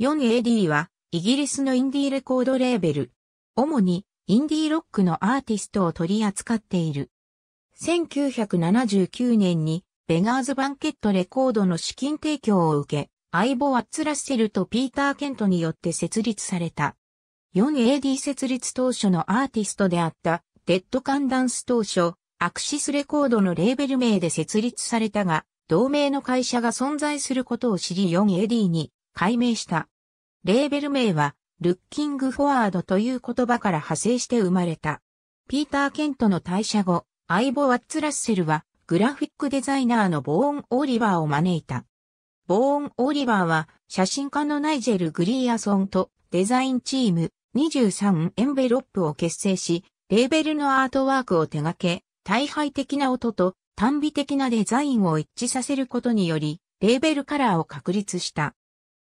4AD はイギリスのインディーレコードレーベル。主にインディーロックのアーティストを取り扱っている。1979年にベガーズバンケットレコードの資金提供を受け、アイボ・ワッツ・ラッセルとピーター・ケントによって設立された。4AD 設立当初のアーティストであったデッドカンダンス当初、アクシスレコードのレーベル名で設立されたが、同名の会社が存在することを知り 4AD に改名した。レーベル名は、ルッキングフォワードという言葉から派生して生まれた。ピーター・ケントの退社後、アイボ・ワッツ・ラッセルは、グラフィックデザイナーのボーン・オリバーを招いた。ボーン・オリバーは、写真家のナイジェル・グリーアソンとデザインチーム23エンベロップを結成し、レーベルのアートワークを手掛け、大敗的な音と単美的なデザインを一致させることにより、レーベルカラーを確立した。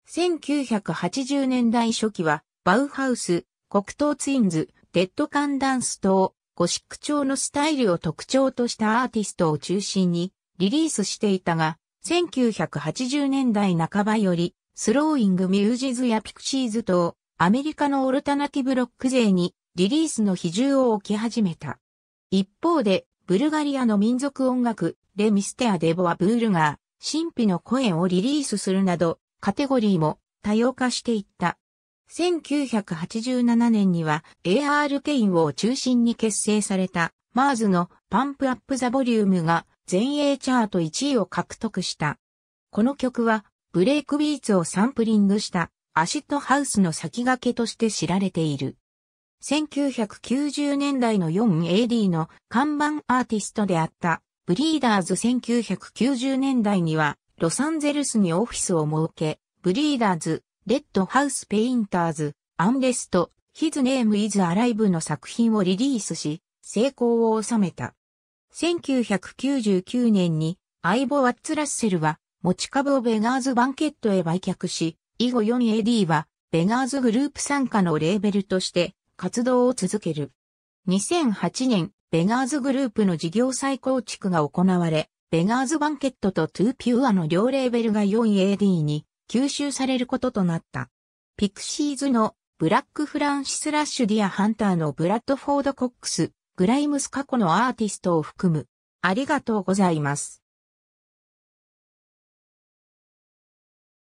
1980年代初期は、バウハウス、コクトーツインズ、デッド・カン・ダンス等、ゴシック調のスタイルを特徴としたアーティストを中心にリリースしていたが、1980年代半ばより、スローイングミュージズやピクシーズ等、アメリカのオルタナティブロック勢にリリースの比重を置き始めた。一方で、ブルガリアの民族音楽、レ・ミステア・デボア・ブールガー、神秘の声をリリースするなど、カテゴリーも多様化していった。1987年には AR ケインを中心に結成されたマーズのパンプアップザボリュームが全英チャート1位を獲得した。この曲はブレイクビーツをサンプリングしたアシッドハウスの先駆けとして知られている。1990年代の 4AD の看板アーティストであったブリーダーズ1990年代にはロサンゼルスにオフィスを設け、ブリーダーズ、レッドハウスペインターズ、アンレスト、ヒズネームイズアライブの作品をリリースし、成功を収めた。1999年にアイボ・ワッツ・ラッセルは持ち株をベガーズバンケットへ売却し、以後 4AD はベガーズグループ傘下のレーベルとして活動を続ける。2008年、ベガーズグループの事業再構築が行われ、ベガーズバンケットとトゥーピュアの両レーベルが 4AD に吸収されることとなった。ピクシーズのブラック・フランシス、ラッシュ、ディアハンターのブラッドフォード・コックス、グライムス過去のアーティストを含む。ありがとうございます。